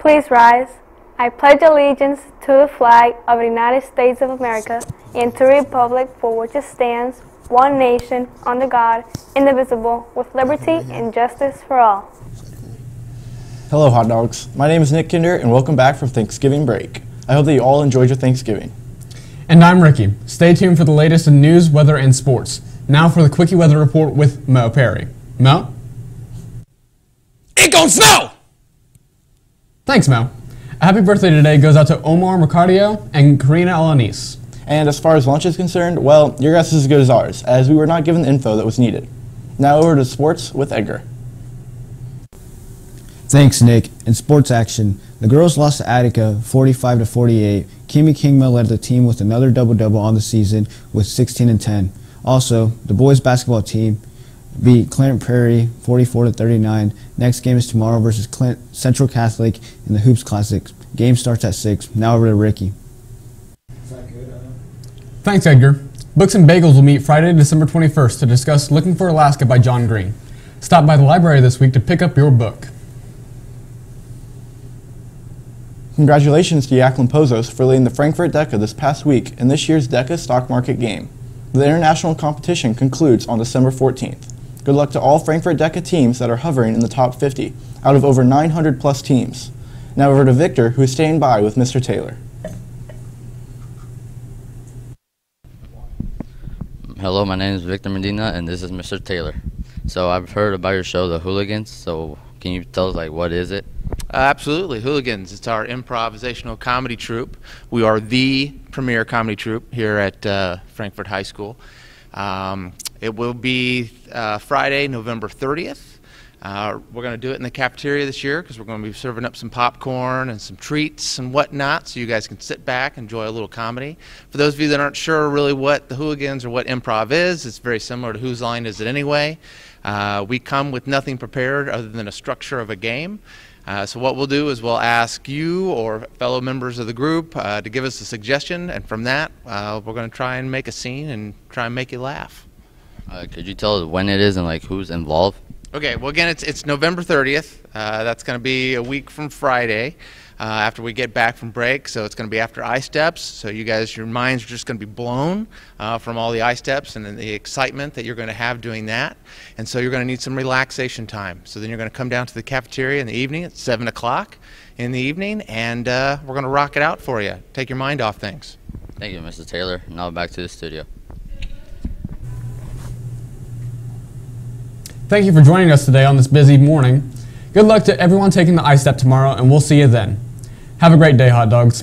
Please rise. I pledge allegiance to the flag of the United States of America and to the republic for which it stands, one nation, under God, indivisible, with liberty and justice for all. Hello, hot dogs. My name is Nick Kinder, and welcome back from Thanksgiving break. I hope that you all enjoyed your Thanksgiving. And I'm Ricky. Stay tuned for the latest in news, weather, and sports. Now for the Quickie Weather Report with Mo Perry. Mo? It gon' snow! Thanks, Mo. A happy birthday today goes out to Omar Mercadio and Karina Alanis. And as far as lunch is concerned, well, your guess is as good as ours, as we were not given the info that was needed. Now over to sports with Edgar. Thanks, Nick. In sports action, the girls lost to Attica 45 to 48. Kimi Kingma led the team with another double-double on the season with 16 and 10. Also, the boys basketball team beat Clinton Prairie 44 to 39. Next game is tomorrow versus Clint Central Catholic in the Hoops Classic. Game starts at 6. Now over to Ricky. Thanks, Edgar. Books and Bagels will meet Friday, December 21st to discuss Looking for Alaska by John Green. Stop by the library this week to pick up your book. Congratulations to Jacqueline Pozos for leading the Frankfort DECA this past week in this year's DECA stock market game. The international competition concludes on December 14th. Good luck to all Frankfort DECA teams that are hovering in the top 50 out of over 900 plus teams. Now over to Victor, who is staying by with Mr. Taylor. Hello, my name is Victor Medina, and this is Mr. Taylor. So I've heard about your show, The Hooligans. So can you tell us, like, what is it? Uh, absolutely, Hooligans. It's our improvisational comedy troupe. We are the premier comedy troupe here at uh, Frankfort High School. Um, it will be uh, Friday, November 30th. Uh, we're going to do it in the cafeteria this year because we're going to be serving up some popcorn and some treats and whatnot so you guys can sit back, enjoy a little comedy. For those of you that aren't sure really what the hooligans or what improv is, it's very similar to Whose Line Is It Anyway? Uh, we come with nothing prepared other than a structure of a game. Uh, so what we'll do is we'll ask you or fellow members of the group uh, to give us a suggestion, and from that, uh, we're going to try and make a scene and try and make you laugh. Uh, could you tell us when it is and like who's involved? Okay, well, again, it's, it's November 30th. Uh, that's going to be a week from Friday uh, after we get back from break. So it's going to be after ISTEPs. So you guys, your minds are just going to be blown uh, from all the ISTEPs and the excitement that you're going to have doing that. And so you're going to need some relaxation time. So then you're going to come down to the cafeteria in the evening at 7 o'clock in the evening, and uh, we're going to rock it out for you. Take your mind off things. Thank you, Mr. Taylor. Now back to the studio. Thank you for joining us today on this busy morning. Good luck to everyone taking the ISTEP tomorrow, and we'll see you then. Have a great day, hot dogs.